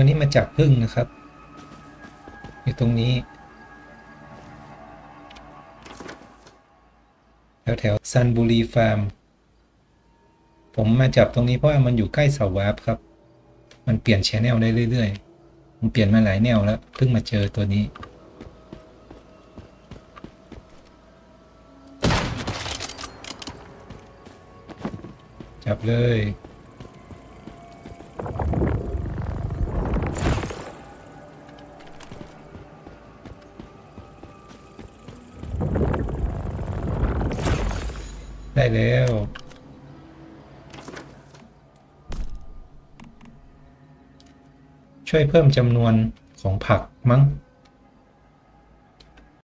วันนี้มาจับพึ่งนะครับ อยู่ตรงนี้ แถวแถวซันบุรีฟาร์ม ผมมาจับตรงนี้เพราะว่ามันอยู่ใกล้เสาวาร์ปครับ มันเปลี่ยนชแนลได้เรื่อยๆ ผมเปลี่ยนมาหลายแนวแล้ว เพิ่งมาเจอตัวนี้จับเลย ได้แล้ว ช่วยเพิ่มจำนวนของผักมั้ง